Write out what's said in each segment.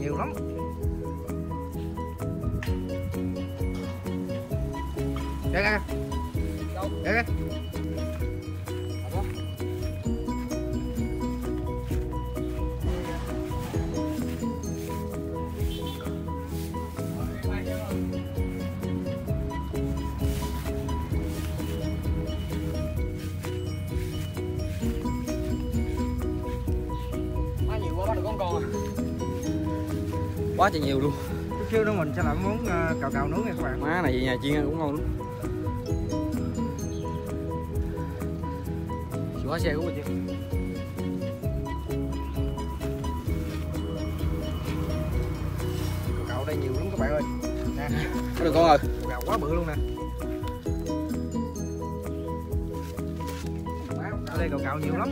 nhiều lắm. Đây kìa đây kìa quá nhiều quá bắt được con. còn. à quá trời nhiều luôn. Chút xíu nữa mình sẽ làm món ờ, cào cào nướng nha các bạn. Má này về nhà chiên ăn cũng ngon lắm. Hóa xe của mình chứ cào cào đây nhiều lắm các bạn ơi. Nè. Có được con cào cào quá bự luôn nè. Ở đây cào cào nhiều lắm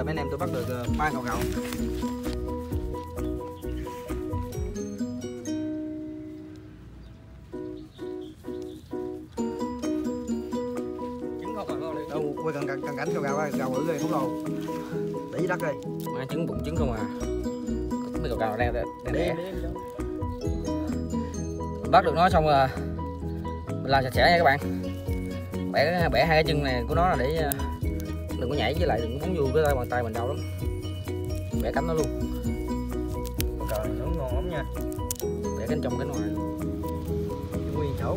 giờ mấy anh em tôi bắt được ờ, ba trứng không à con đi đâu quay cận cận cận cảnh cào ơi cào bự rồi không đâu. Để dưới đất đây má trứng bụng trứng không à? Mấy cào cào đen đen đẻ. Bắt được nó xong rồi mình làm sạch sẽ nha các bạn. Bẻ bẻ hai cái chân này của nó là để ờ, đừng có nhảy với lại đừng có vô cái tay bàn tay mình đau lắm. Bẻ cánh nó luôn. Này nướng ngon lắm nha. Bẻ cánh trong cánh ngoài. Nguyên chỗ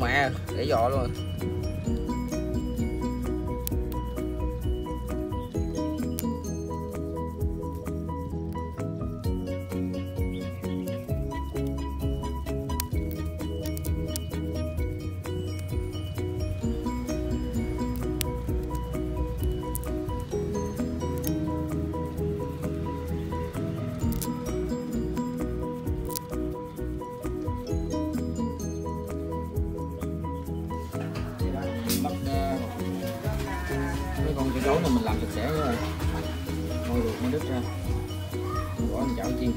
mẹ để dọ luôn là mình làm sạch sẽ rồi. Bôi được, mới đứt ra. Mình bỏ mình chảo chiên.